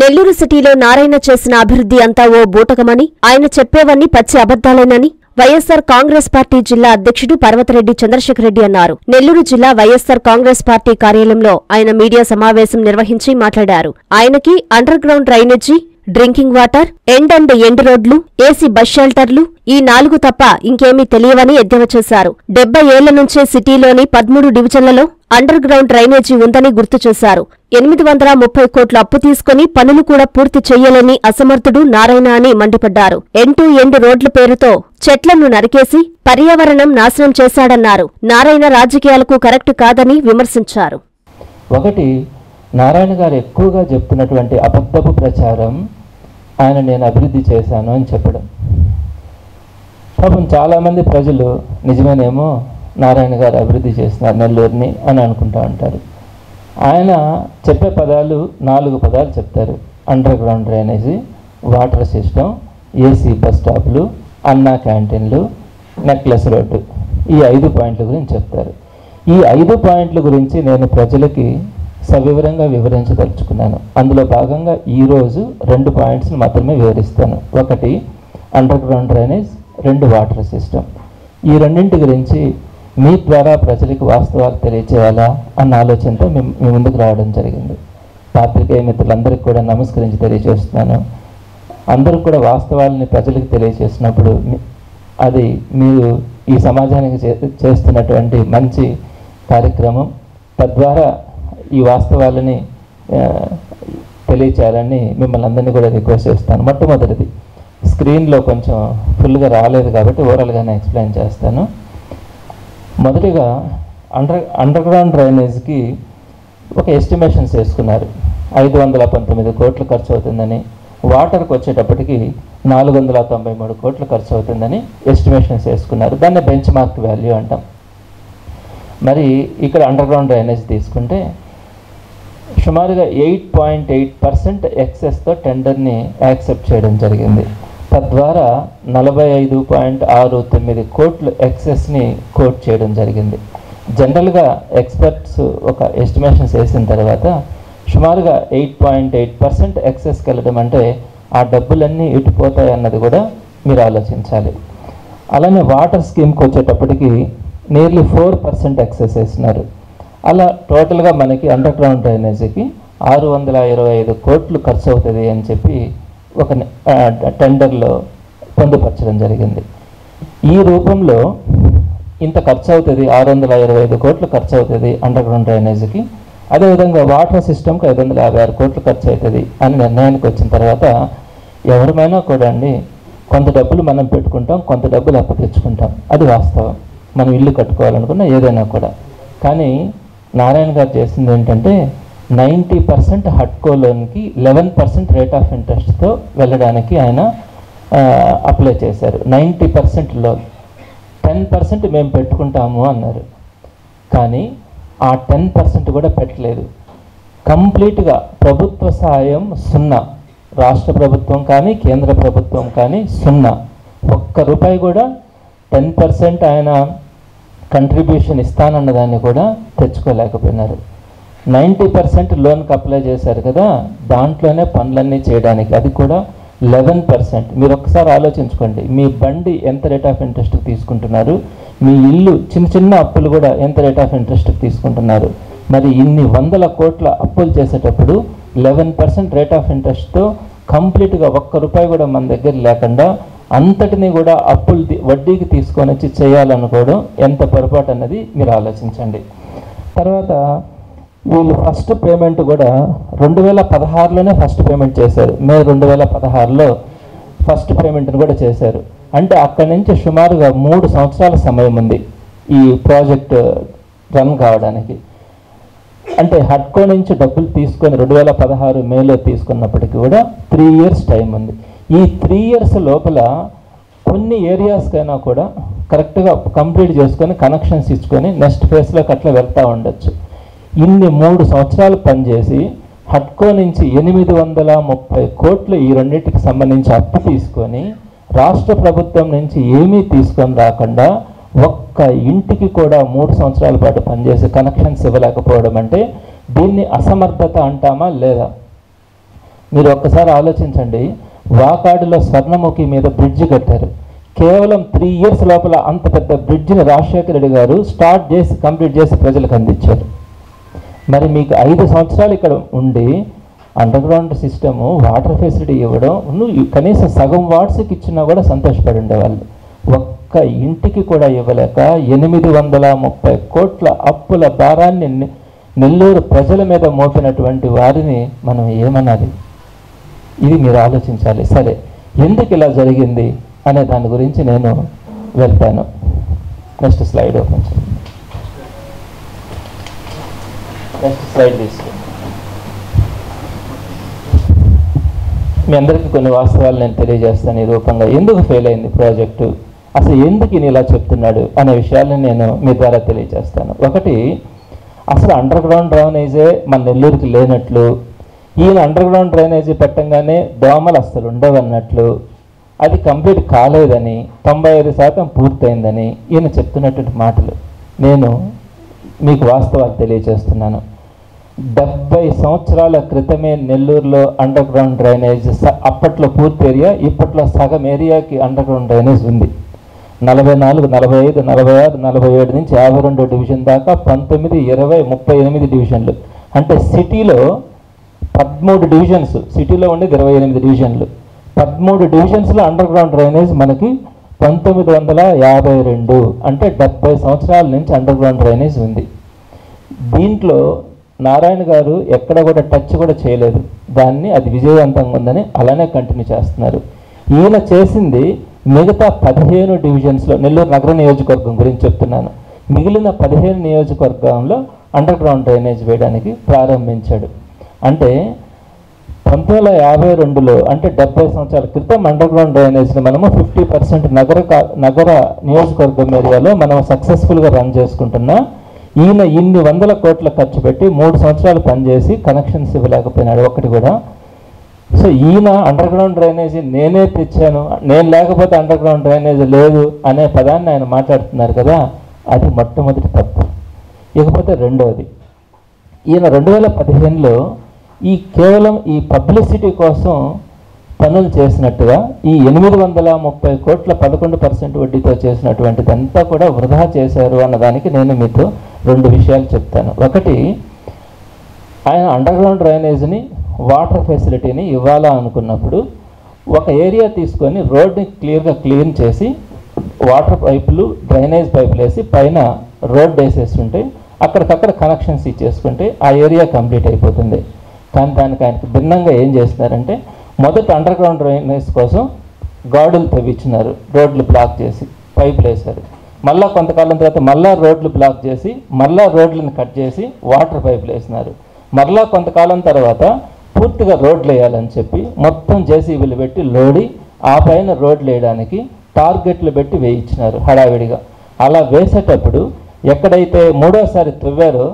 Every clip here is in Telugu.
నెల్లూరు సిటీలో నారాయణ చేసిన అభివృద్ధి అంతా ఓ బూటకమని ఆయన చెప్పేవన్నీ పచ్చి అబద్దాలేనని వైఎస్సార్ కాంగ్రెస్ పార్టీ జిల్లా అధ్యక్షుడు పర్వతరెడ్డి చంద్రశేఖరరెడ్డి అన్నారు. నెల్లూరు జిల్లా వైఎస్సార్ కాంగ్రెస్ పార్టీ కార్యాలయంలో ఆయన మీడియా సమావేశం నిర్వహించి మాట్లాడారు. ఆయనకి underground drainage drinking water end and end రోడ్లు ఏసీ బస్ షెల్టర్లు ఈ నాలుగు తప్ప ఇంకేమీ తెలియవని ఎద్దేవా చేశారు. డెబ్బై ఏళ్ళ నుంచే సిటీలోని పదమూడు డివిజన్లలో అండర్ గ్రౌండ్ డ్రైనేజీ ఉందని గుర్తు చేశారు. ఎనిమిది వందల ముప్పై కోట్ల అప్పు తీసుకుని పనులు కూడా పూర్తి చేయలేని అసమర్థుడు నారాయణ అని మండిపడ్డారు. ఎండ్ టు ఎండ్ రోడ్ల పేరుతో చెట్లను నరికేసి పర్యావరణం నాశనం చేశాడన్నారు. నారాయణ రాజకీయాలకు కరెక్ట్ కాదని విమర్శించారు. ఒకటి నారాయణ గారు ఎక్కువగా చెప్తున్నటువంటి అబద్ధపు ప్రచారం ఆయన నేను అభివృద్ధి చేశాను అని చెప్పడం. పాపం చాలామంది ప్రజలు నిజమేనేమో నారాయణ గారు అభివృద్ధి చేస్తున్నారు నెల్లూరుని అని అనుకుంటా ఉంటారు. ఆయన చెప్పే పదాలు నాలుగు పదాలు చెప్తారు. Underground drainage water system AC bus స్టాప్లు Anna క్యాంటీన్లు నెక్లెస్ రోడ్డు ఈ ఐదు పాయింట్ల గురించి చెప్తారు. ఈ ఐదు పాయింట్ల గురించి నేను ప్రజలకి సవివరంగా వివరించదలుచుకున్నాను. అందులో భాగంగా ఈరోజు రెండు పాయింట్స్ని మాత్రమే వివరిస్తాను. ఒకటి అండర్ గ్రౌండ్ డ్రైనేజ్ రెండు వాటర్ సిస్టమ్ ఈ రెండింటి గురించి మీ ద్వారా ప్రజలకు వాస్తవాలు తెలియచేయాలా అన్న ఆలోచనతో మేము మీ ముందుకు రావడం జరిగింది. పాత్రికేయ మిత్రులందరికీ కూడా నమస్కరించి తెలియజేస్తున్నాను అందరూ కూడా వాస్తవాలని ప్రజలకు తెలియజేసినప్పుడు అది మీరు ఈ సమాజానికి చేస్తున్నటువంటి మంచి కార్యక్రమం. తద్వారా ఈ వాస్తవాలని తెలియచేయాలని మిమ్మల్ని అందరినీ కూడా రిక్వెస్ట్ చేస్తాను. మొట్టమొదటిది స్క్రీన్లో కొంచెం ఫుల్గా రాలేదు కాబట్టి ఓవరాల్గానే ఎక్స్ప్లెయిన్ చేస్తాను. మొదటిగా అండర్ అండర్ గ్రౌండ్ డ్రైనేజ్కి ఒక ఎస్టిమేషన్స్ వేసుకున్నారు ఐదు వందల పంతొమ్మిది కోట్లు ఖర్చు అవుతుందని వాటర్కి వచ్చేటప్పటికి నాలుగు వందల తొంభై మూడు కోట్లు ఖర్చు అవుతుందని ఎస్టిమేషన్స్ వేసుకున్నారు దాన్ని బెంచ్ మార్క్ వాల్యూ అంటాం. మరి ఇక్కడ అండర్ గ్రౌండ్ డ్రైనేజ్ తీసుకుంటే సుమారుగా ఎయిట్ పాయింట్ ఎయిట్ పర్సెంట్ ఎక్సెస్తో టెండర్ని యాక్సెప్ట్ చేయడం జరిగింది. తద్వారా నలభై ఐదు పాయింట్ ఆరు తొమ్మిది కోట్లు ఎక్సెస్ని కోట్ చేయడం జరిగింది. జనరల్గా ఎక్స్పర్ట్స్ ఒక ఎస్టిమేషన్స్ వేసిన తర్వాత సుమారుగా ఎయిట్ పాయింట్ ఎయిట్ పర్సెంట్ ఎక్సెస్కి వెళ్ళడం అంటే ఆ డబ్బులన్నీ ఇటుపోతాయి అన్నది కూడా మీరు ఆలోచించాలి. అలానే వాటర్ స్కీమ్కి వచ్చేటప్పటికి నియర్లీ ఫోర్ పర్సెంట్ ఎక్సెస్ వేసినారు అలా టోటల్గా మనకి అండర్ గ్రౌండ్ డ్రైనేజీకి ఆరు వందల ఇరవై ఐదు కోట్లు ఖర్చు అవుతుంది అని చెప్పి ఒక టెండర్లో పొందుపరచడం జరిగింది. ఈ రూపంలో ఇంత ఖర్చు అవుతుంది ఆరు వందల ఇరవై ఐదు కోట్లు ఖర్చు అవుతుంది అండర్ గ్రౌండ్ డ్రైనేజీకి. అదేవిధంగా వాటర్ సిస్టమ్కి ఐదు వందల యాభై ఆరు కోట్లు ఖర్చు అవుతుంది అని నిర్ణయానికి వచ్చిన తర్వాత ఎవరిమైనా కూడా అండి కొంత డబ్బులు మనం పెట్టుకుంటాం కొంత డబ్బులు అప్పు తెచ్చుకుంటాం. అది వాస్తవం. మనం ఇల్లు కట్టుకోవాలనుకున్న ఏదైనా కూడా. కానీ నారాయణ గారు చేసింది ఏంటంటే నైంటీ పర్సెంట్ హట్కో లోన్కి లెవెన్ పర్సెంట్ రేట్ ఆఫ్ ఇంట్రెస్ట్తో వెళ్ళడానికి ఆయన అప్లై చేశారు. Ninety percent loan ten percent మేము పెట్టుకుంటాము అన్నారు. కానీ ఆ టెన్ పర్సెంట్ కూడా పెట్టలేదు. కంప్లీట్గా ప్రభుత్వ సహాయం సున్నా. రాష్ట్ర ప్రభుత్వం కానీ కేంద్ర ప్రభుత్వం కానీ సున్నా. ఒక్క రూపాయి కూడా టెన్ పర్సెంట్ ఆయన కంట్రిబ్యూషన్ ఇస్తానన్న దాన్ని కూడా తెచ్చుకోలేకపోయినారు. నైంటీ పర్సెంట్ లోన్కి అప్లై చేశారు కదా దాంట్లోనే పనులన్నీ చేయడానికి అది కూడా లెవెన్ పర్సెంట్. మీరు ఒకసారి ఆలోచించుకోండి మీ బండి ఎంత రేట్ ఆఫ్ ఇంట్రెస్ట్కి తీసుకుంటున్నారు మీ ఇల్లు చిన్న చిన్న అప్పులు కూడా ఎంత రేట్ ఆఫ్ ఇంట్రెస్ట్కి తీసుకుంటున్నారు. మరి ఇన్ని వందల కోట్ల అప్పులు చేసేటప్పుడు లెవెన్ పర్సెంట్ రేట్ ఆఫ్ ఇంట్రెస్ట్తో కంప్లీట్గా ఒక్క రూపాయి కూడా మన దగ్గర లేకుండా అంతటిని కూడా అప్పులు వడ్డీకి తీసుకొని వచ్చి చేయాలనుకోవడం ఎంత పొరపాటు అన్నది మీరు ఆలోచించండి. తర్వాత వీళ్ళు ఫస్ట్ పేమెంట్ కూడా రెండు వేల పదహారులోనే ఫస్ట్ పేమెంట్ చేశారు. మే రెండు వేల పదహారులో ఫస్ట్ పేమెంట్ని కూడా చేశారు. అంటే అక్కడి నుంచి సుమారుగా మూడు సంవత్సరాల సమయం ఉంది ఈ ప్రాజెక్ట్ రన్ కావడానికి. అంటే హడ్కో నుంచి డబ్బులు తీసుకొని రెండు వేల పదహారు మేలో తీసుకున్నప్పటికీ కూడా త్రీ ఇయర్స్ టైం ఉంది. ఈ త్రీ ఇయర్స్ లోపల కొన్ని ఏరియాస్కైనా కూడా కరెక్ట్గా కంప్లీట్ చేసుకొని కనెక్షన్స్ ఇచ్చుకొని నెక్స్ట్ ఫేజ్లోకి అట్లా వెళ్తూ ఉండొచ్చు. ఇన్ని మూడు సంవత్సరాలు పనిచేసి హట్కో నుంచి ఎనిమిది వందల ముప్పై కోట్లు ఈ రెండింటికి సంబంధించి అప్పు తీసుకొని రాష్ట్ర ప్రభుత్వం నుంచి ఏమీ తీసుకొని రాకుండా ఒక్క ఇంటికి కూడా మూడు సంవత్సరాల పాటు పనిచేసి కనెక్షన్స్ ఇవ్వలేకపోవడం అంటే దీన్ని అసమర్థత అంటామా లేదా? మీరు ఒక్కసారి ఆలోచించండి. వాకాడులో స్వర్ణముఖి మీద బ్రిడ్జ్ కట్టారు. కేవలం త్రీ ఇయర్స్ లోపల అంత పెద్ద బ్రిడ్జిని రాజశేఖర రెడ్డి గారు స్టార్ట్ చేసి కంప్లీట్ చేసి ప్రజలకు అందించారు. మరి మీకు ఐదు సంవత్సరాలు ఇక్కడ ఉండి under ground system water facility ఇవ్వడం నువ్వు కనీసం సగం వాట్స్కి ఇచ్చినా కూడా సంతోషపడి ఉండేవాళ్ళు. ఒక్క ఇంటికి కూడా ఇవ్వలేక ఎనిమిది వందల ముప్పై కోట్ల అప్పుల భారాన్ని నెల్లూరు ప్రజల మీద మోపినటువంటి వారిని మనం ఏమనాలి? ఇది మీరు ఆలోచించాలి. సరే ఎందుకు ఇలా జరిగింది అనే దాని గురించి నేను వెళ్తాను. నెక్స్ట్ స్లైడ్ ఓపెన్ చేయండి నెక్స్ట్ స్లైడ్ తీసుకోండి మీ అందరికీ కొన్ని వాస్తవాలు నేను తెలియజేస్తాను ఈ రూపంగా ఎందుకు ఫెయిల్ అయింది ప్రాజెక్టు అసలు ఎందుకు ఈయన ఇలా చెప్తున్నాడు అనే విషయాలను నేను మీ ద్వారా తెలియజేస్తాను. ఒకటి అసలు అండర్ గ్రౌండ్ డ్రైనేజే మన నెల్లూరుకి లేనట్లు ఈయన అండర్ గ్రౌండ్ డ్రైనేజీ పెట్టంగానే దోమలు అస్సలు ఉండవన్నట్లు. అది కంప్లీట్ కాలేదని తొంభై ఐదు శాతం పూర్తయిందని ఈయన చెప్తున్నటువంటి మాటలు. నేను మీకు వాస్తవాలు తెలియజేస్తున్నాను. డెబ్బై సంవత్సరాల క్రితమే నెల్లూరులో అండర్ గ్రౌండ్ డ్రైనేజ్ స- అప్పట్లో పూర్తి ఏరియా ఇప్పట్లో సగం ఏరియాకి అండర్ గ్రౌండ్ డ్రైనేజ్ ఉంది. నలభై నాలుగు నలభై ఐదు నలభై ఆరు నలభై ఏడు నుంచి యాభై రెండు డివిజన్ దాకా పంతొమ్మిది ఇరవై ముప్పై ఎనిమిది డివిజన్లు. అంటే సిటీలో పదమూడు డివిజన్స్ సిటీలో ఉండేది ఇరవై ఎనిమిది డివిజన్లు పదమూడు డివిజన్స్లో అండర్ గ్రౌండ్ డ్రైనేజ్ మనకి పంతొమ్మిది వందల యాభై రెండు అంటే డెబ్బై సంవత్సరాల నుంచి అండర్ గ్రౌండ్ డ్రైనేజ్ ఉంది. దీంట్లో నారాయణ గారు ఎక్కడ కూడా టచ్ కూడా చేయలేదు. దాన్ని అది విజయవంతంగా ఉందని అలానే కంటిన్యూ చేస్తున్నారు. ఈయన చేసింది మిగతా పదిహేను డివిజన్స్లో నెల్లూరు నగర నియోజకవర్గం గురించి చెప్తున్నాను. మిగిలిన పదిహేను నియోజకవర్గంలో అండర్ గ్రౌండ్ డ్రైనేజ్ వేయడానికి ప్రారంభించాడు. అంటే పంతొమ్మిది వందల యాభై రెండులో అంటే డెబ్బై సంవత్సరాల క్రితం అండర్ గ్రౌండ్ డ్రైనేజ్ని మనము ఫిఫ్టీ పర్సెంట్ నగర నగర నియోజకవర్గం ఏరియాలో మనం సక్సెస్ఫుల్గా రన్ చేసుకుంటున్నా ఈయన ఇన్ని వందల కోట్ల ఖర్చు పెట్టి మూడు సంవత్సరాలు పనిచేసి కనెక్షన్స్ ఇవ్వలేకపోయినాడు ఒకటి కూడా. సో ఈయన అండర్ గ్రౌండ్ డ్రైనేజీ నేనే తెచ్చాను నేను లేకపోతే అండర్ గ్రౌండ్ డ్రైనేజీ లేదు అనే పదాన్ని ఆయన మాట్లాడుతున్నారు కదా అది మొట్టమొదటి తప్పు. ఇకపోతే రెండవది ఈయన రెండు వేల పదిహేనులో ఈ కేవలం ఈ పబ్లిసిటీ కోసం పనులు చేసినట్టుగా ఈ ఎనిమిది వందల ముప్పై కోట్ల పదకొండు పర్సెంట్ వడ్డీతో చేసినటువంటిదంతా కూడా వృధా చేశారు అన్నదానికి నేను మీతో రెండు విషయాలు చెప్తాను. ఒకటి ఆయన అండర్ గ్రౌండ్ డ్రైనేజ్ని వాటర్ ఫెసిలిటీని ఇవ్వాలా అనుకున్నప్పుడు ఒక ఏరియా తీసుకొని రోడ్ని క్లియర్గా క్లీన్ చేసి వాటర్ పైపులు డ్రైనేజ్ పైపులు వేసి పైన రోడ్ వేసేస్తుంటే అక్కడికక్కడ కనెక్షన్స్ ఇచ్చేసుకుంటే ఆ ఏరియా కంప్లీట్ అయిపోతుంది. కానీ దానికి ఆయనకు భిన్నంగా ఏం చేస్తున్నారంటే మొదట అండర్ గ్రౌండ్ డ్రైనేజ్ కోసం గాడులు తవ్వించినారు రోడ్లు బ్లాక్ చేసి పైపులు వేశారు. మళ్ళా కొంతకాలం తర్వాత మళ్ళా రోడ్లు బ్లాక్ చేసి మళ్ళా రోడ్లను కట్ చేసి వాటర్ పైపులు వేసినారు. మరలా కొంతకాలం తర్వాత పూర్తిగా రోడ్లు వేయాలని చెప్పి మొత్తం జేసీబీలు పెట్టి లోడి ఆ పైన రోడ్లు వేయడానికి టార్గెట్లు పెట్టి వేయించినారు హడావిడిగా. అలా వేసేటప్పుడు ఎక్కడైతే మూడోసారి తవ్వారో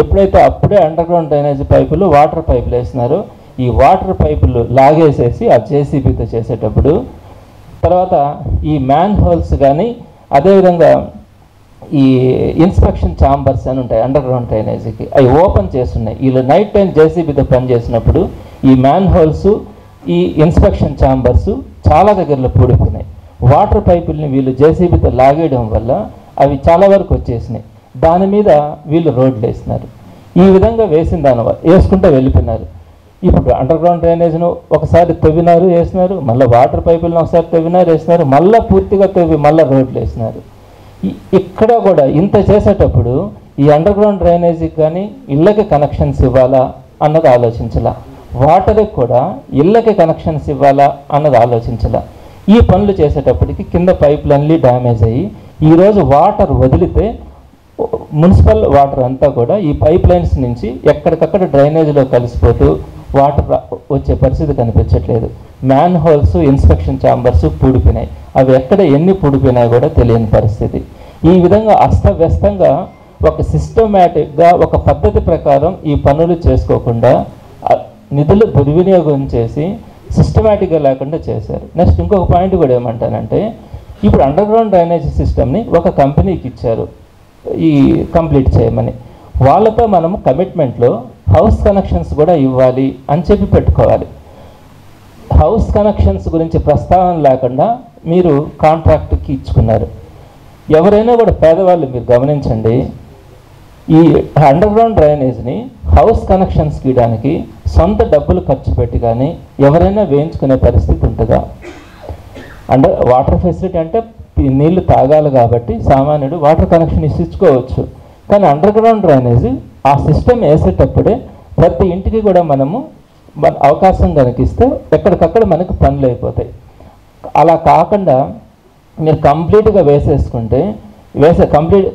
ఎప్పుడైతే అప్పుడే అండర్ గ్రౌండ్ డ్రైనేజ్ పైపులు వాటర్ పైపులు వేసినారో ఈ వాటర్ పైపులు లాగేసేసి ఆ జేసీబీతో చేసేటప్పుడు తర్వాత ఈ మ్యాన్ హోల్స్ కానీ అదేవిధంగా ఈ ఇన్స్పెక్షన్ ఛాంబర్స్ అని ఉంటాయి అండర్ గ్రౌండ్ డ్రైనేజీకి అవి ఓపెన్ చేస్తున్నాయి. వీళ్ళు నైట్ టైం జేసీబీతో పనిచేసినప్పుడు ఈ మ్యాన్ హోల్స్ ఈ ఇన్స్పెక్షన్ ఛాంబర్స్ చాలా దగ్గరలో పూడిపోయినాయి. వాటర్ పైపుల్ని వీళ్ళు జేసీబీతో లాగేయడం వల్ల అవి చాలా వరకు వచ్చేసినాయి. దాని మీద వీళ్ళు రోడ్లు వేసినారు. ఈ విధంగా వేసిన దాని వల్ల వేసుకుంటూ వెళ్ళిపోయినారు. ఇప్పుడు అండర్ గ్రౌండ్ డ్రైనేజ్ను ఒకసారి తవ్వినారు వేసినారు మళ్ళీ వాటర్ పైపులను ఒకసారి తవ్వినారు వేసినారు మళ్ళీ పూర్తిగా తవ్వి మళ్ళీ రోడ్లు వేసినారు. ఇక్కడ కూడా ఇంత చేసేటప్పుడు ఈ అండర్ గ్రౌండ్ డ్రైనేజీకి కానీ ఇళ్ళకి కనెక్షన్స్ ఇవ్వాలా అన్నది ఆలోచించాల. వాటర్కి కూడా ఇళ్ళకి కనెక్షన్స్ ఇవ్వాలా అన్నది ఆలోచించాల. ఈ పనులు చేసేటప్పటికి కింద పైపులన్నీ డ్యామేజ్ అయ్యి ఈరోజు వాటర్ వదిలితే మున్సిపల్ వాటర్ అంతా కూడా ఈ పైప్ లైన్స్ నుంచి ఎక్కడికక్కడ డ్రైనేజీలో కలిసిపోతూ వాటర్ వచ్చే పరిస్థితి కనిపించట్లేదు. మ్యాన్ హోల్స్ ఇన్స్పెక్షన్ ఛాంబర్స్ పూడిపోయినాయి. అవి ఎక్కడ ఎన్ని పూడిపోయినాయి కూడా తెలియని పరిస్థితి. ఈ విధంగా అస్తవ్యస్తంగా ఒక సిస్టమేటిక్గా ఒక పద్ధతి ప్రకారం ఈ పనులు చేసుకోకుండా నిధులు దుర్వినియోగం చేసి సిస్టమేటిక్గా లేకుండా చేశారు. నెక్స్ట్ ఇంకొక పాయింట్ కూడా ఏమంటానంటే ఇప్పుడు అండర్ గ్రౌండ్ డ్రైనేజ్ సిస్టమ్ని ఒక కంపెనీకి ఇచ్చారు. ఈ కంప్లీట్ చేయమని. వాళ్ళతో మనము కమిట్మెంట్లో హౌస్ కనెక్షన్స్ కూడా ఇవ్వాలి అని చెప్పి పెట్టుకోవాలి. హౌస్ కనెక్షన్స్ గురించి ప్రస్తావన లేకుండా మీరు కాంట్రాక్ట్కి ఇచ్చుకున్నారు. ఎవరైనా కూడా పేదవాళ్ళు మీరు గమనించండి ఈ అండర్ గ్రౌండ్ డ్రైనేజ్ని హౌస్ కనెక్షన్స్ గీయడానికి సొంత డబ్బులు ఖర్చు పెట్టి కానీ ఎవరైనా వేయించుకునే పరిస్థితి ఉంటుందా? అండర్ వాటర్ ఫెసిలిటీ అంటే ఈ నీళ్ళు తాగాలి కాబట్టి సామాన్యుడు వాటర్ కనెక్షన్ ఇచ్చుకోవచ్చు. కానీ అండర్ గ్రౌండ్ డ్రైనేజ్ ఆ సిస్టమ్ వేసేటప్పుడే ప్రతి ఇంటికి కూడా మనము మన అవకాశం కనిపిస్తే ఎక్కడికక్కడ మనకు పనులు అయిపోతాయి. అలా కాకుండా మీరు కంప్లీట్గా వేసేసుకుంటే వేసే కంప్లీట్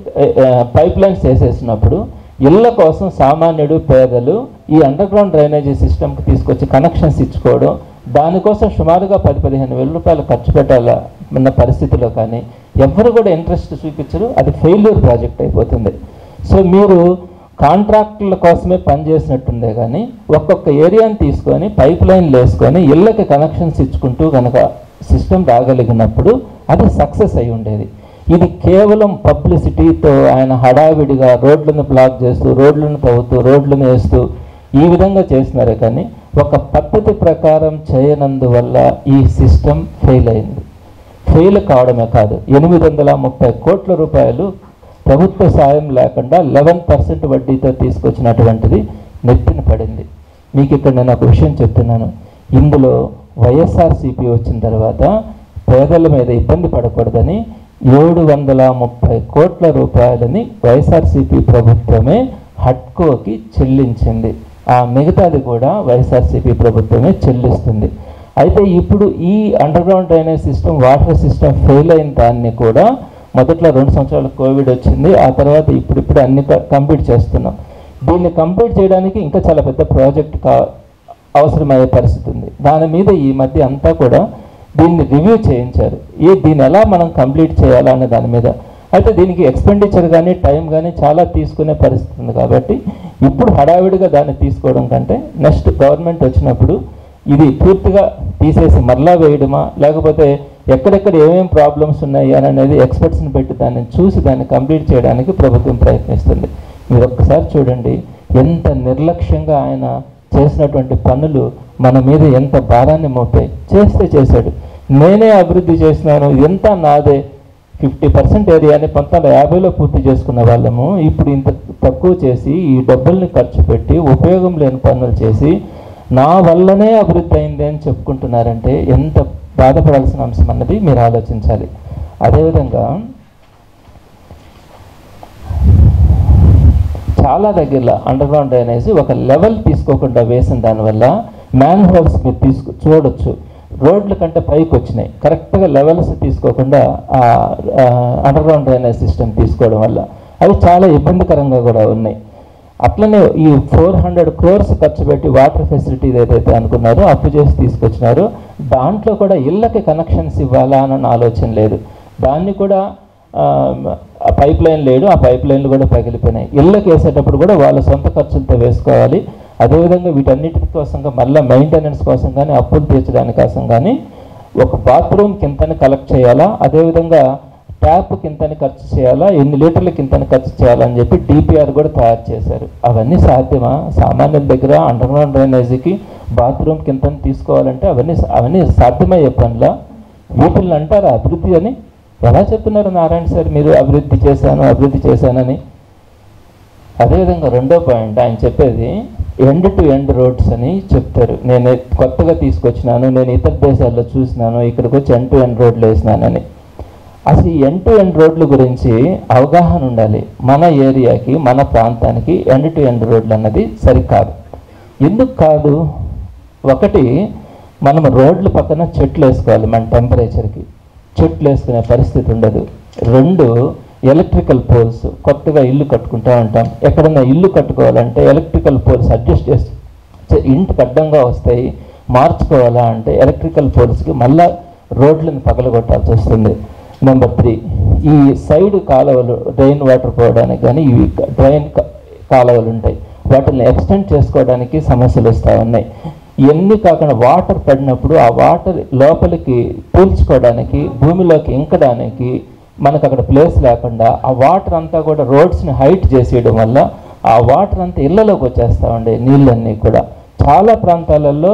పైప్ లైన్స్ వేసేసినప్పుడు ఇళ్ళ కోసం సామాన్యుడు పేదలు ఈ అండర్ గ్రౌండ్ డ్రైనేజీ సిస్టమ్కి తీసుకొచ్చి కనెక్షన్స్ ఇచ్చుకోవడం దానికోసం సుమారుగా పది పదిహేను వేల రూపాయలు ఖర్చు పెట్టాల ఉన్న పరిస్థితిలో కానీ ఎవరు కూడా ఇంట్రెస్ట్ చూపించరు అది ఫెయిల్యూర్ ప్రాజెక్ట్ అయిపోతుంది. సో మీరు కాంట్రాక్టుల కోసమే పనిచేసినట్టుందే కానీ ఒక్కొక్క ఏరియాని తీసుకొని పైప్ లైన్లు వేసుకొని ఇళ్ళకి కనెక్షన్స్ ఇచ్చుకుంటూ కనుక సిస్టమ్ రాగలిగినప్పుడు అది సక్సెస్ అయి ఉండేది. ఇది కేవలం పబ్లిసిటీతో ఆయన హడావిడిగా రోడ్లను బ్లాక్ చేస్తూ రోడ్లను తవ్వుతూ రోడ్లను వేస్తూ ఈ విధంగా చేసినారే కానీ ఒక పద్ధతి ప్రకారం చేయనందువల్ల ఈ సిస్టమ్ ఫెయిల్ అయింది. ఫెయిల్ కావడమే కాదు. ఎనిమిది వందల ముప్పై కోట్ల రూపాయలు ప్రభుత్వ సాయం లేకుండా లెవెన్ పర్సెంట్ వడ్డీతో తీసుకొచ్చినటువంటిది నెత్తిన పడింది. మీకు ఇక్కడ నేను ఒక విషయం చెప్తున్నాను. ఇందులో వైఎస్ఆర్సీపీ వచ్చిన తర్వాత పేదల మీద ఇబ్బంది పడకూడదని ఏడు వందల ముప్పై కోట్ల రూపాయలని వైఎస్ఆర్సీపీ ప్రభుత్వమే హట్కోకి చెల్లించింది. ఆ మిగతాది కూడా వైఎస్ఆర్సీపీ ప్రభుత్వమే చెల్లిస్తుంది. అయితే ఇప్పుడు ఈ underground drainage system water system fail అయిన దాన్ని కూడా మొదట్లో రెండు సంవత్సరాలు కోవిడ్ వచ్చింది. ఆ తర్వాత ఇప్పుడిప్పుడు అన్ని కంప్లీట్ చేస్తున్నాం. దీన్ని కంప్లీట్ చేయడానికి ఇంకా చాలా పెద్ద ప్రాజెక్ట్ కా అవసరమయ్యే పరిస్థితి ఉంది. దాని మీద ఈ మధ్య అంతా కూడా దీన్ని రివ్యూ చేయించారు. ఏ దీన్ని ఎలా మనం కంప్లీట్ చేయాలా అనే దాని మీద. అయితే దీనికి ఎక్స్పెండిచర్ కానీ టైం కానీ చాలా తీసుకునే పరిస్థితి ఉంది కాబట్టి ఇప్పుడు హడావిడిగా దాన్ని తీసుకోవడం కంటే నెక్స్ట్ గవర్నమెంట్ వచ్చినప్పుడు ఇది పూర్తిగా తీసేసి మరలా వేయడమా? లేకపోతే ఎక్కడెక్కడ ఏమేమి ప్రాబ్లమ్స్ ఉన్నాయి అని అనేది ఎక్స్పర్ట్స్ని పెట్టి దాన్ని చూసి దాన్ని కంప్లీట్ చేయడానికి ప్రభుత్వం ప్రయత్నిస్తుంది. మీరు ఒక్కసారి చూడండి ఎంత నిర్లక్ష్యంగా ఆయన చేసినటువంటి పనులు మన మీద ఎంత భారాన్ని మోపాయి. చేస్తే చేశాడు. నేనే అభివృద్ధి చేసినాను ఎంత నాదే. ఫిఫ్టీ పర్సెంట్ ఏరియాని పంతొమ్మిది వందల యాభైలో పూర్తి చేసుకున్న వాళ్ళము ఇప్పుడు ఇంత తక్కువ చేసి ఈ డబ్బుల్ని ఖర్చు పెట్టి ఉపయోగం లేని పనులు చేసి నా వల్లనే అభివృద్ధి అయింది అని చెప్పుకుంటున్నారంటే ఎంత బాధపడాల్సిన అంశం అన్నది మీరు ఆలోచించాలి. అదేవిధంగా చాలా దగ్గరలో అండర్గ్రౌండ్ డ్రైనేజ్ ఒక లెవెల్ తీసుకోకుండా వేసిన దానివల్ల మ్యాన్ హోల్స్ మీరు తీసుకు చూడొచ్చు. రోడ్ల కంటే పైకి వచ్చినాయి. కరెక్ట్గా లెవెల్స్ తీసుకోకుండా అండర్గ్రౌండ్ డ్రైనేజ్ సిస్టమ్ తీసుకోవడం వల్ల. అవి చాలా ఇబ్బందికరంగా కూడా ఉన్నాయి. అట్లనే ఈ ఫోర్ హండ్రెడ్ క్రోర్స్ ఖర్చు పెట్టి వాటర్ ఫెసిలిటీ ఏదైతే అనుకున్నారో అప్పు చేసి తీసుకొచ్చినారో దాంట్లో కూడా ఇళ్ళకి కనెక్షన్స్ ఇవ్వాలా అన్న ఆలోచన లేదు. దాన్ని కూడా పైప్ లైన్ లేడు ఆ పైప్ లైన్లు కూడా పగిలిపోయినాయి. ఇళ్ళకి వేసేటప్పుడు కూడా వాళ్ళ సొంత ఖర్చులతో వేసుకోవాలి. అదేవిధంగా వీటన్నిటి కోసంగా మళ్ళీ మెయింటెనెన్స్ కోసం కానీ అప్పులు తీర్చడానికి కోసం కానీ ఒక బాత్రూమ్ కింతని కలెక్ట్ చేయాలా? అదేవిధంగా ట్యాప్ కింతని ఖర్చు చేయాలా? ఎన్ని లీటర్ల కింద ఖర్చు చేయాలా అని చెప్పి డిపిఆర్ కూడా తయారు చేశారు. అవన్నీ సాధ్యమా? సామాన్యుల దగ్గర అండర్ గ్రౌండ్ డ్రైనేజీకి బాత్రూమ్ కింద తీసుకోవాలంటే అవన్నీ అవన్నీ సాధ్యమయ్యే పనుల? వీటిని అంటారు అభివృద్ధి అని? ఎలా చెప్తున్నారు నారాయణ సార్ మీరు అభివృద్ధి చేశాను అభివృద్ధి చేశానని? అదేవిధంగా రెండో పాయింట్ ఆయన చెప్పేది ఎండ్ టు ఎండ్ రోడ్స్ అని చెప్తారు. నేను కొత్తగా తీసుకొచ్చినాను నేను ఇతర దేశాల్లో చూసినాను ఇక్కడికి వచ్చి ఎండ్ టు ఎండ్ రోడ్లు వేసినానని. అసలు ఎన్ ఎండ్ టు ఎండ్ రోడ్ల గురించి అవగాహన ఉండాలి. మన ఏరియాకి మన ప్రాంతానికి ఎండ్ టు ఎండ్ రోడ్లు అన్నది సరికాదు. ఎందుకు కాదు? ఒకటి మనం రోడ్ల పక్కన చెట్లు వేసుకోవాలి మన టెంపరేచర్కి చెట్లు వేసుకునే పరిస్థితి ఉండదు. రెండు ఎలక్ట్రికల్ పోల్స్ కొత్తగా ఇల్లు కట్టుకుంటూ ఉంటాం. ఎక్కడన్నా ఇల్లు కట్టుకోవాలంటే ఎలక్ట్రికల్ పోల్స్ అడ్జస్ట్ చేసి ఇంటి ఇంటికి అడ్డంగా వస్తాయి. మార్చుకోవాలా అంటే ఎలక్ట్రికల్ పోల్స్కి మళ్ళా రోడ్లను పగలగొట్టాల్సి వస్తుంది. నెంబర్ త్రీ ఈ సైడ్ కాలువలు డ్రైన్ వాటర్ పోవడానికి కానీ ఇవి డ్రైన్ కాలువలు ఉంటాయి. వాటిని ఎక్స్టెండ్ చేసుకోవడానికి సమస్యలు వస్తూ ఉన్నాయి. ఇవన్నీ కాకుండా వాటర్ పడినప్పుడు ఆ వాటర్ లోపలికి పూల్చుకోవడానికి భూమిలోకి ఇంకడానికి మనకు అక్కడ ప్లేస్ లేకుండా ఆ వాటర్ అంతా కూడా రోడ్స్ని హైట్ చేసేయడం వల్ల ఆ వాటర్ అంతా ఇళ్ళలోకి వచ్చేస్తూ ఉండే నీళ్ళన్నీ కూడా. చాలా ప్రాంతాలలో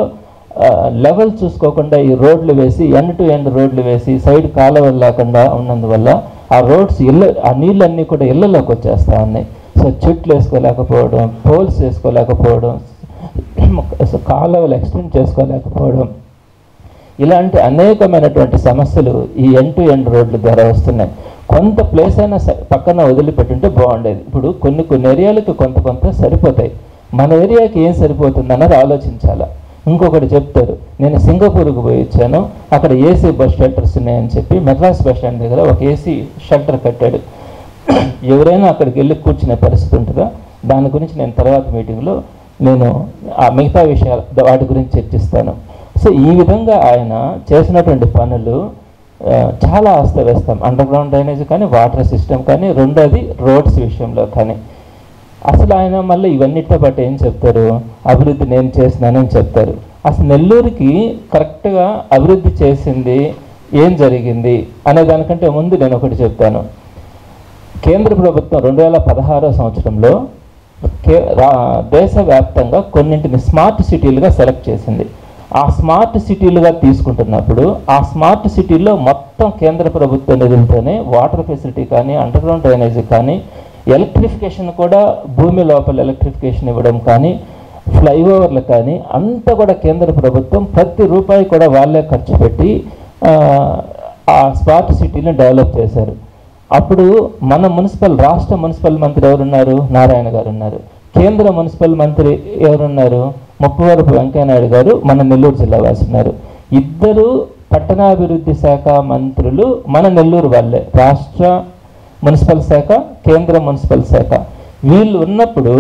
లెవెల్ చూసుకోకుండా ఈ రోడ్లు వేసి ఎండ్ టు ఎండ్ రోడ్లు వేసి సైడ్ కాలువలు లేకుండా ఉన్నందువల్ల ఆ రోడ్స్ ఇళ్ళ ఆ నీళ్ళన్నీ కూడా ఇళ్ళలోకి వచ్చేస్తా ఉన్నాయి. సో చెట్లు వేసుకోలేకపోవడం పోల్స్ వేసుకోలేకపోవడం కాలువలు ఎక్స్టెండ్ చేసుకోలేకపోవడం ఇలాంటి అనేకమైనటువంటి సమస్యలు ఈ ఎండ్ టు ఎండ్ రోడ్ల ద్వారా వస్తున్నాయి. కొంత ప్లేస్ అయినా స- పక్కన వదిలిపెట్టుంటే బాగుండేది. ఇప్పుడు కొన్ని కొన్ని ఏరియాలకు కొంత కొంత సరిపోతాయి. మన ఏరియాకి ఏం సరిపోతుంది అన్నది ఆలోచించాలా? ఇంకొకటి చెప్తారు నేను సింగపూర్కి పోయి వచ్చాను అక్కడ ఏసీ బస్ షెల్టర్స్ ఉన్నాయని చెప్పి మెడ్రాస్ బస్ స్టాండ్ దగ్గర ఒక ఏసీ షెల్టర్ కట్టాడు. ఎవరైనా అక్కడికి వెళ్ళి కూర్చునే పరిస్థితి ఉంటుందా? దాని గురించి నేను తర్వాత మీటింగ్లో నేను ఆ మిగతా విషయాలు వాటి గురించి చర్చిస్తాను. సో ఈ విధంగా ఆయన చేసినటువంటి పనులు చాలా అస్తవ్యస్తం అండర్ గ్రౌండ్ డ్రైనేజ్ కానీ వాటర్ సిస్టమ్ కానీ రెండోది రోడ్స్ విషయంలో కానీ. అసలు ఆయన మళ్ళీ ఇవన్నిటితో పాటు ఏం చెప్తారు? అభివృద్ధి నేను చేసినానని చెప్తారు. అసలు నెల్లూరుకి కరెక్ట్గా అభివృద్ధి చేసింది ఏం జరిగింది అనే దానికంటే ముందు నేను ఒకటి చెప్తాను. కేంద్ర ప్రభుత్వం రెండు వేల పదహారో సంవత్సరంలో కే దేశవ్యాప్తంగా కొన్నింటిని స్మార్ట్ సిటీలుగా సెలెక్ట్ చేసింది. ఆ స్మార్ట్ సిటీలుగా తీసుకుంటున్నప్పుడు ఆ స్మార్ట్ సిటీల్లో మొత్తం కేంద్ర ప్రభుత్వ నిధులతోనే వాటర్ ఫెసిలిటీ కానీ అండర్గ్రౌండ్ డ్రైనేజీ కానీ ఎలక్ట్రిఫికేషన్ కూడా భూమి లోపల ఎలక్ట్రిఫికేషన్ ఇవ్వడం కానీ ఫ్లైఓవర్లు కానీ అంతా కూడా కేంద్ర ప్రభుత్వం ప్రతి రూపాయి కూడా వాళ్ళే ఖర్చు పెట్టి ఆ, స్మార్ట్ సిటీని డెవలప్ చేశారు. అప్పుడు మన మున్సిపల్ రాష్ట్ర మున్సిపల్ మంత్రి ఎవరున్నారు? నారాయణ గారు ఉన్నారు. కేంద్ర మున్సిపల్ మంత్రి ఎవరున్నారు? ముప్పవరపు వెంకయ్యనాయుడు గారు మన నెల్లూరు జిల్లా వాసి ఉన్నారు. ఇద్దరు పట్టణాభివృద్ధి శాఖ మంత్రులు మన నెల్లూరు వాళ్ళే. రాష్ట్ర మున్సిపల్ శాఖ కేంద్ర మున్సిపల్ శాఖ. వీళ్ళు ఉన్నప్పుడు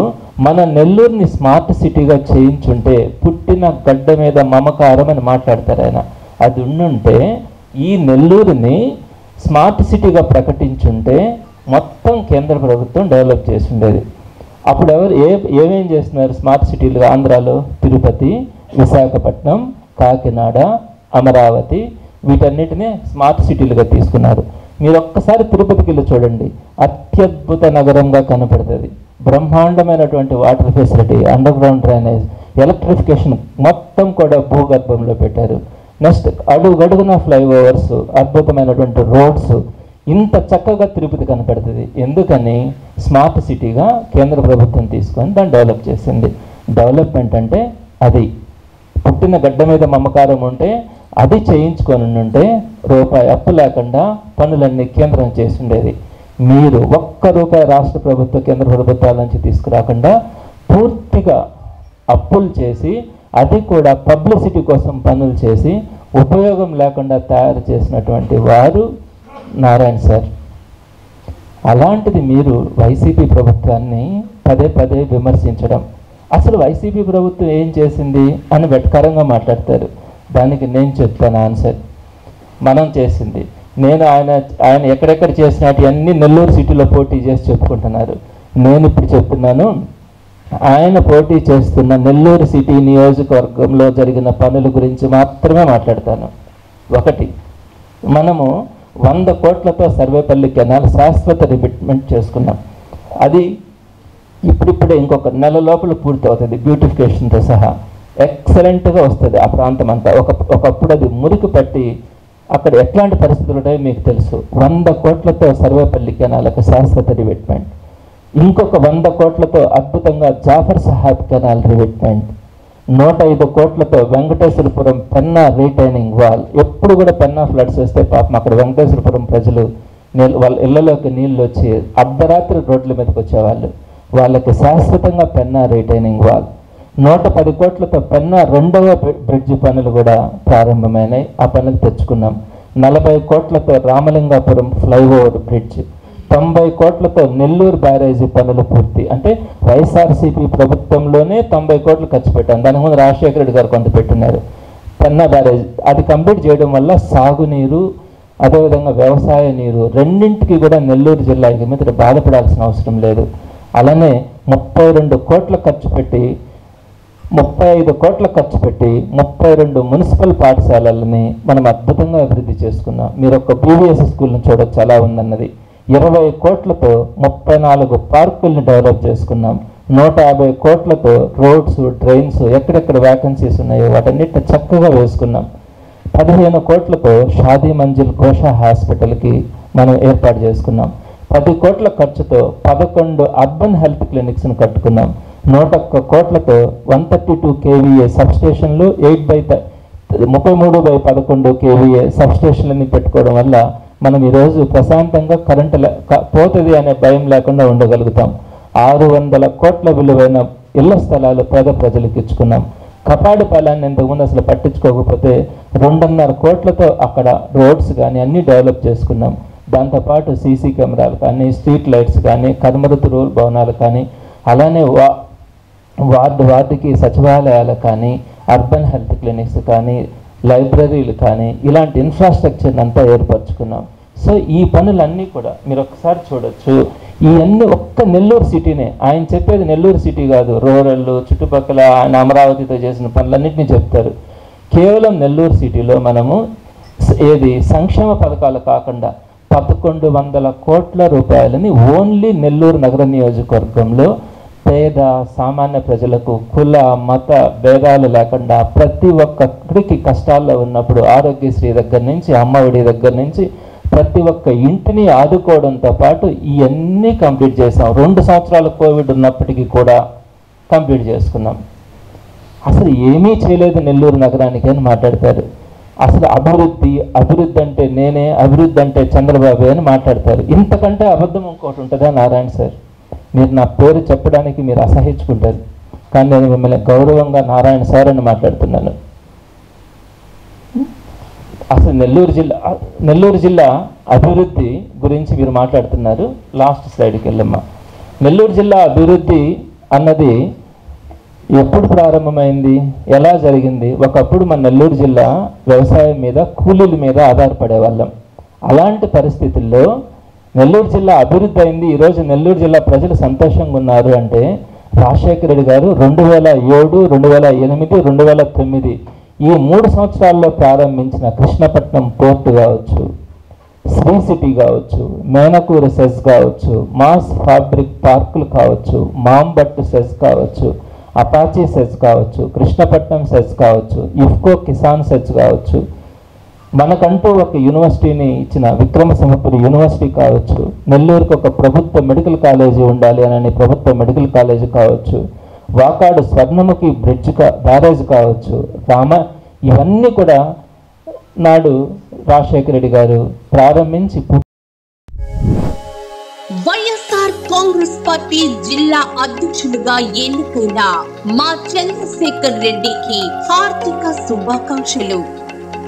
మన నెల్లూరుని స్మార్ట్ సిటీగా చేయించుంటే పుట్టిన గడ్డ మీద మమకారం అని మాట్లాడతారు ఆయన. అది ఉండుంటే ఈ నెల్లూరుని స్మార్ట్ సిటీగా ప్రకటించుంటే మొత్తం కేంద్ర ప్రభుత్వం డెవలప్ చేసి ఉండేది అప్పుడు ఎవరు ఏ ఏమేం చేస్తున్నారు స్మార్ట్ సిటీలు ఆంధ్రాలో? తిరుపతి విశాఖపట్నం కాకినాడ అమరావతి వీటన్నిటిని స్మార్ట్ సిటీలుగా తీసుకున్నారు. మీరు ఒక్కసారి తిరుపతికి వెళ్ళి చూడండి. అత్యద్భుత నగరంగా కనపడుతుంది. బ్రహ్మాండమైనటువంటి water facility underground drainage electrification మొత్తం కూడా భూగర్భంలో పెట్టారు. నెక్స్ట్ అడుగడుగున ఫ్లైఓవర్స్ అద్భుతమైనటువంటి రోడ్స్ ఇంత చక్కగా తిరుపతి కనపడుతుంది. ఎందుకని? స్మార్ట్ సిటీగా కేంద్ర ప్రభుత్వం తీసుకొని దాన్ని డెవలప్ చేసింది. డెవలప్మెంట్ అంటే అది. పుట్టిన గడ్డ మీద మమకారం ఉంటే అది చేయించుకొని ఉంటే రూపాయి అప్పు లేకుండా పనులన్నీ కేంద్రం చేసిండేది. మీరు ఒక్క రూపాయి రాష్ట్ర ప్రభుత్వ కేంద్ర ప్రభుత్వాల నుంచి తీసుకురాకుండా పూర్తిగా అప్పులు చేసి అది కూడా పబ్లిసిటీ కోసం పనులు చేసి ఉపయోగం లేకుండా తయారు చేసినటువంటి వారు నారాయణ సార్. అలాంటిది మీరు వైసీపీ ప్రభుత్వాన్ని పదే పదే విమర్శించడం. అసలు వైసీపీ ప్రభుత్వం ఏం చేసింది అని వెటకరంగా మాట్లాడతారు. దానికి నేను చెప్తాను ఆన్సర్. మనం చేసింది. నేను ఆయన ఆయన ఎక్కడెక్కడ చేసినట్టు నెల్లూరు సిటీలో పోటీ చేసి చెప్పుకుంటున్నారు. నేను ఇప్పుడు చెప్తున్నాను ఆయన పోటీ చేస్తున్న నెల్లూరు సిటీ నియోజకవర్గంలో జరిగిన పనుల గురించి మాత్రమే మాట్లాడతాను. ఒకటి మనము వంద కోట్లతో సర్వేపల్లి కెనాల్ శాశ్వత రిమిట్మెంట్ చేసుకున్నాం. అది ఇప్పుడిప్పుడే ఇంకొక నెల లోపల పూర్తవుతుంది బ్యూటిఫికేషన్తో సహా. ఎక్సలెంట్గా వస్తుంది ఆ ప్రాంతం అంతా. ఒక ఒకప్పుడు అది మురికి పట్టి అక్కడ ఎట్లాంటి పరిస్థితులు ఉంటాయో మీకు తెలుసు. వంద కోట్లతో సర్వేపల్లి కెనాలకు శాశ్వత రివిట్మెంట్. ఇంకొక వంద కోట్లతో అద్భుతంగా జాఫర్ సహాబ్ కెనాల్ రివిట్మెంట్. నూట ఐదు కోట్లతో వెంకటేశ్వరపురం పెన్నా రీటైనింగ్ వాల్. ఎప్పుడు కూడా పెన్నా ఫ్లడ్స్ వస్తే పాపం అక్కడ వెంకటేశ్వరపురం ప్రజలు నీళ్ళు వాళ్ళ ఇళ్ళలోకి నీళ్ళు వచ్చి అర్ధరాత్రి రోడ్ల మీదకి వచ్చేవాళ్ళు. వాళ్ళకి శాశ్వతంగా పెన్నా రీటైనింగ్ వాల్. నూట పది కోట్లతో పెన్న రెండవ బ్రిడ్జ్ పనులు కూడా ప్రారంభమైనాయి. ఆ పనులు తెచ్చుకున్నాం. నలభై కోట్లతో రామలింగాపురం ఫ్లైఓవర్ బ్రిడ్జ్ తొంభై కోట్లతో నెల్లూరు బ్యారేజీ పనులు పూర్తి. అంటే వైఎస్ఆర్సీపీ ప్రభుత్వంలోనే తొంభై కోట్లు ఖర్చు పెట్టాం. దాని ముందు రాజశేఖర రెడ్డి గారు కొంత పెట్టున్నారు. పెన్నా బ్యారేజ్ అది కంప్లీట్ చేయడం వల్ల సాగునీరు అదేవిధంగా వ్యవసాయ నీరు రెండింటికి కూడా నెల్లూరు జిల్లా ఇక మీద బాధపడాల్సిన అవసరం లేదు. అలానే ముప్పై రెండు కోట్ల ఖర్చు పెట్టి ముప్పై ఐదు కోట్ల ఖర్చు పెట్టి ముప్పై రెండు మున్సిపల్ పాఠశాలలని మనం అద్భుతంగా అభివృద్ధి చేసుకున్నాం. మీరు ఒక బీవీఎస్ స్కూల్ని చూడొచ్చు అలా ఉందన్నది. ఇరవై కోట్లతో ముప్పై నాలుగు పార్కుల్ని డెవలప్ చేసుకున్నాం. నూట యాభై కోట్లతో రోడ్స్ డ్రైన్స్ ఎక్కడెక్కడ వ్యాకెన్సీస్ ఉన్నాయో వాటన్నిటిని చక్కగా వేసుకున్నాం. పదిహేను కోట్లతో షాదీ మంజిల్ కోష హాస్పిటల్కి మనం ఏర్పాటు చేసుకున్నాం. పది కోట్ల ఖర్చుతో పదకొండు అర్బన్ హెల్త్ క్లినిక్స్ని కట్టుకున్నాం. నూట ఒక్క కోట్లతో వన్ థర్టీ టూ కేవీఏ సబ్స్టేషన్లు ఎయిట్ బై ముప్పై మూడు బై పదకొండు కేవీఏ సబ్స్టేషన్లని పెట్టుకోవడం వల్ల మనం ఈరోజు ప్రశాంతంగా కరెంటు పోతుంది అనే భయం లేకుండా ఉండగలుగుతాం. ఆరు వందల కోట్ల విలువైన ఇళ్ళ స్థలాలు పేద ప్రజలకు ఇచ్చుకున్నాం. కపాడిపాలెన్ని ఇంతకుముందు అసలు పట్టించుకోకపోతే రెండున్నర కోట్లతో అక్కడ రోడ్స్ కానీ అన్నీ డెవలప్ చేసుకున్నాం. దాంతోపాటు సీసీ కెమెరాలు కానీ స్ట్రీట్ లైట్స్ కానీ కర్మరుతు రూల్ భవనాలు కానీ అలానే వా వార్డు వార్డుకి సచివాలయాలు కానీ అర్బన్ హెల్త్ క్లినిక్స్ కానీ లైబ్రరీలు కానీ ఇలాంటి ఇన్ఫ్రాస్ట్రక్చర్ అంతా ఏర్పరచుకున్నాం. సో ఈ పనులన్నీ కూడా మీరు ఒకసారి చూడొచ్చు. ఇవన్నీ ఒక్క నెల్లూరు సిటీనే. ఆయన చెప్పేది నెల్లూరు సిటీ కాదు. రూరల్ చుట్టుపక్కల ఆయన అమరావతితో చేసిన పనులన్నింటినీ చెప్తారు. కేవలం నెల్లూరు సిటీలో మనము ఏది? సంక్షేమ పథకాలు కాకుండా పదకొండు వందల కోట్ల రూపాయలని ఓన్లీ నెల్లూరు నగర నియోజకవర్గంలో పేద సామాన్య ప్రజలకు కుల మత భేదాలు లేకుండా ప్రతి ఒక్కరికి కష్టాల్లో ఉన్నప్పుడు ఆరోగ్యశ్రీ దగ్గర నుంచి అమ్మఒడి దగ్గర నుంచి ప్రతి ఒక్క ఇంటిని ఆదుకోవడంతో పాటు ఇవన్నీ కంప్లీట్ చేసాం. రెండు సంవత్సరాలు కోవిడ్ ఉన్నప్పటికీ కూడా కంప్లీట్ చేసుకున్నాం. అసలు ఏమీ చేయలేదు నెల్లూరు నగరానికి అని మాట్లాడతారు. అసలు అభివృద్ధి అభివృద్ధి అంటే నేనే అభివృద్ధి అంటే చంద్రబాబు అని మాట్లాడతారు. ఇంతకంటే అబద్ధం ఇంకోటి ఉంటుందా? నారాయణ సార్. మీరు నా పేరు చెప్పడానికి మీరు అసహించుకుంటారు. కానీ నేను మిమ్మల్ని గౌరవంగా నారాయణ సార్ అని మాట్లాడుతున్నాను. అసలు నెల్లూరు జిల్లా నెల్లూరు జిల్లా అభివృద్ధి గురించి మీరు మాట్లాడుతున్నారు. లాస్ట్ స్లైడ్కి వెళ్ళమ్మా. నెల్లూరు జిల్లా అభివృద్ధి అన్నది ఎప్పుడు ప్రారంభమైంది? ఎలా జరిగింది? ఒకప్పుడు మన నెల్లూరు జిల్లా వ్యవసాయం మీద కూలీల మీద ఆధారపడే వాళ్ళం అలాంటి పరిస్థితుల్లో నెల్లూరు జిల్లా అభివృద్ధి అయింది. ఈరోజు నెల్లూరు జిల్లా ప్రజలు సంతోషంగా ఉన్నారు అంటే రాజశేఖర రెడ్డి గారు రెండు వేల ఏడు రెండు వేల ఎనిమిది రెండు వేల తొమ్మిది ఈ మూడు సంవత్సరాల్లో ప్రారంభించిన కృష్ణపట్నం పోర్టు కావచ్చు శ్రీ సిటీ కావచ్చు మేనకూరు సెస్ కావచ్చు మాస్ ఫ్యాబ్రిక్ పార్కులు కావచ్చు మాంబట్టు సెస్ కావచ్చు అపాచీ సెస్ కావచ్చు కృష్ణపట్నం సెస్ కావచ్చు ఇఫ్కో కిసాన్ సెస్ కావచ్చు మనకంటూ ఒక యూనివర్సిటీని ఇచ్చిన విక్రమసింహపురి యూనివర్సిటీ కావచ్చు నెల్లూరుకు ఒక ప్రభుత్వ మెడికల్ కాలేజీ ఉండాలి అని ప్రభుత్వ మెడికల్ కాలేజీ కావచ్చు వాకాడు స్వర్ణముఖి బ్రిడ్జ్ కా బ్యారేజ్ కావచ్చు రామ ఇవన్నీ కూడా నాడు రాజశేఖర రెడ్డి గారు ప్రారంభించి వైఎస్ఆర్ కాంగ్రెస్ పార్టీ జిల్లా అధ్యక్షుడిగా ఎన్నికైన మా చంద్రశేఖర్ రెడ్డికి హార్దిక శుభాకాంక్షలు.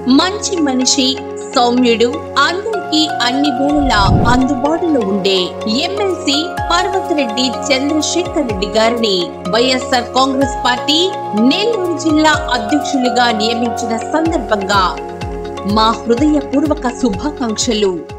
మంచి మనిషి సౌమ్యుడు అందరికీ అన్ని వేళలా అందుబాటులో ఉండే ఎమ్మెల్సీ పర్వతరెడ్డి చంద్రశేఖర్ రెడ్డి గారిని వైఎస్ఆర్ కాంగ్రెస్ పార్టీ నెల్లూరు జిల్లా అధ్యక్షులుగా నియమించిన సందర్భంగా మా హృదయపూర్వక శుభాకాంక్షలు.